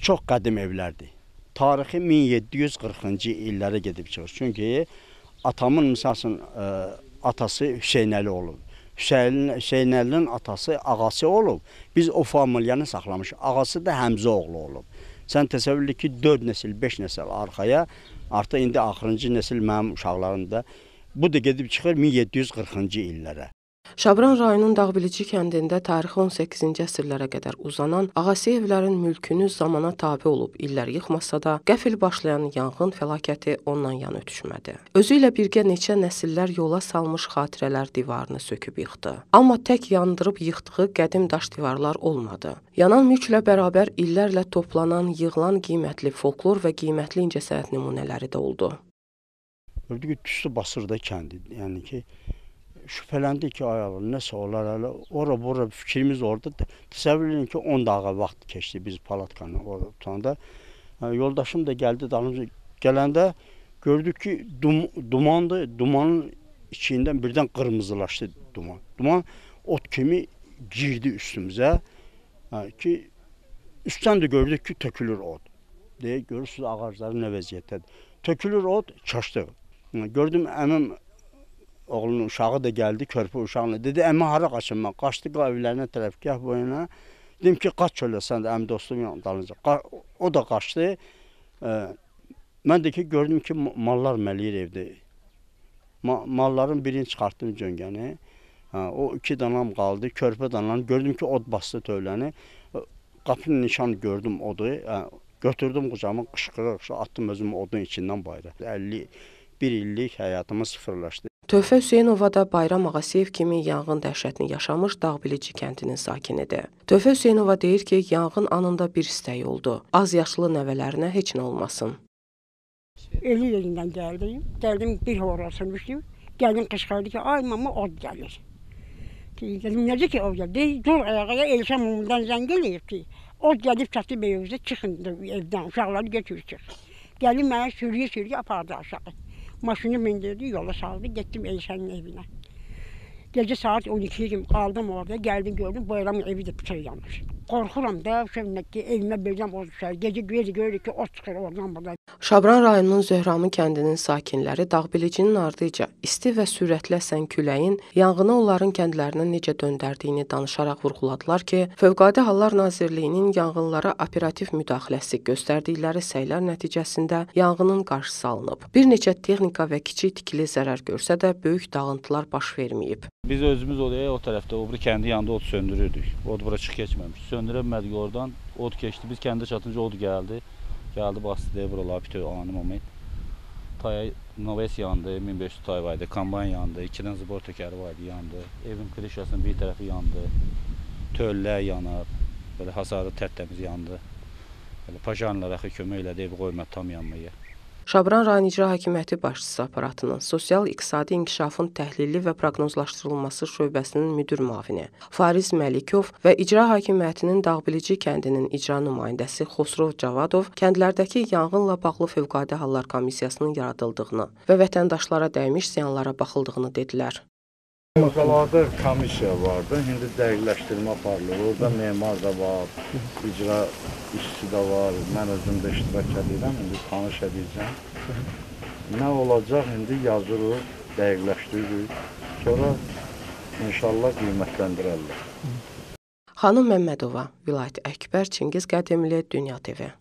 çox qədim evlərdir. Tarixi 1740-cı illərə gedib çıxır. Çünki atamın məsələn atası Hüseynəli olub. Hüseyn Hüseynəlinin atası ağası olub. Biz o familiyanı saxlamışıq. Ağası da Həmzə oğlu olub. Sən təsəvvür et ki, 4 nəsil, 5 nəsil arxaya, artıq indi axırıncı nəsil mənim uşaqlarımda bu da gedib çıxır 1740-cı illərə. Şabran rayonunun Dağbilici kəndində tarixi 18-ci əsrlərə qədər uzanan Ağasiyevlərin mülkünü zamana tabe olub illər yıxmasa da, qəfil başlayan yanğın fəlakəti ondan yan ötüşmədi. Özü ilə birgə neçə nəsillər yola salmış xatirələr divarını söküb yıxdı. Amma tək yandırıb yıxdığı qədim daş divarlar olmadı. Yanan mülklə bərabər illərlə toplanan, yığılan qiymətli folklor və qiymətli incəsənət nümunələri də oldu. Gördük ki, tüstü basır da kəndi. Yəni ki, şübhələndik ki, ay Allah, nəsə olar hələ. Ora bura fikrimiz orada. Təsəvvür edin ki, 10 dəqiqə vaxt keçdi biz palatkanı orada tutanda. Yoldaşım da gəldi dalımıza. Gələndə gördük ki, dum dumandır. Dumanın içindən birdən qırmızılaşdı duman. Duman ot kimi girdi üstümüzə. Hə, ki üstdən də gördük ki, tökülür od. Deyə görürsüz ağacların nə vəziyyətdədir. Tökülür od, çaşdıq. Gördüm əmim oğlunun uşağı da gəldi, körpə uşağına. Dedi, əmi hara qaçım mən? Qaçdı evlərinə tərəf, gəh boyuna. Dedim ki, qaç çölə sən də əmi dostum dalınca. O da qaçdı. E, mən də ki, gördüm ki, mallar məliyir evdə. Ma malların birini çıxartdım cöngəni. Ha, o iki danam qaldı, körpə danam. Gördüm ki, od bastı tövləni. Qapının nişanı gördüm odu. Ha, götürdüm qucağıma, qışqırıq, atdım özümü odun içindən bayra. 50 bir illik həyatımı sıfırlaşdı. Tövfə Hüseynova da Bayram Ağasiyev kimi yanğın dəhşətini yaşamış Dağbilici kəndinin sakinidir. Tövfə Hüseynova deyir ki, yanğın anında bir istəyi oldu. Az yaşlı nəvələrinə heç nə olmasın. Eli yerindən gəldim. Gəldim bir hora sürmüşdüm. Gəldim qışqırdı ki, ay mama od gəlir. Dedim, necə ki od gəlir? Dur ayağa Elşən mumdan zəng eləyib ki, od gəlib çatdı beyimizə, çıxın evdən, uşaqları götür çıx. Gəlib mənə sürüyə-sürüyə apardı aşağı. Maşını mindirdi, yola saldı, getdim Elşənin evinə. Gecə saat 12 kimi qaldım orada, gəldim gördüm, bayramın evi də bıçaq yanmış. Qorxuram da, ki, evimə birdən od düşər. Gecə gecə görürük ki, od çıxır oradan buradan. Şabran rayonunun Zöhrami kəndinin sakinləri Dağbilicinin ardıca isti və sürətli əsən küləyin yanğını onların kəndlərinə necə döndərdiyini danışaraq vurğuladılar ki, Fövqəladə Hallar Nazirliyinin yanğınlara operativ müdaxiləsi göstərdikləri səylər nəticəsində yanğının qarşısı alınıb. Bir neçə texnika və kiçik tikili zərər görsə də böyük dağıntılar baş verməyib. Biz özümüz oraya o tərəfdə, o biri kəndi yanında od söndürürdük. Od bura çıx keçməmiş. Söndürə oradan. Od keçdi. Biz kəndə çatınca od gəldi. Gəldi bastı deyə buralar bütün ani moment. Taya Noves yandı, 1500 tay var idi, kombayn yandı, 2 dənə zbor təkəri var idi, yandı. Evin krişasının bir tərəfi yandı. Töllər yanar. Belə hasarı tərtəmiz yandı. Belə pajanlar axı kömək elədi, evi qoymadı tam yanmaya. Şabran rayon icra hakimiyyəti başçısı aparatının sosial-iqtisadi inkişafın təhlili və proqnozlaşdırılması şöbəsinin müdir müavini Fariz Məlikov və icra hakimiyyətinin Dağbilici kəndinin icra nümayəndəsi Xosrov Cavadov kəndlərdəki yanğınla bağlı fövqəladə hallar komissiyasının yaradıldığını və vətəndaşlara dəymiş ziyanlara baxıldığını dedilər. Fövqəladə komissiya vardı, indi dəqiqləşdirmə aparılır. Orada memar da var, icra işçi də var, mən özüm də iştirak edirəm, indi tanış edəcəm. Nə olacaq, indi yazırıq, dəqiqləşdiririk. Sonra inşallah qiymətləndirərlər. Xanım Məmmədova, Vilayət Əkbər, Çingiz Qədimli, Dünya TV.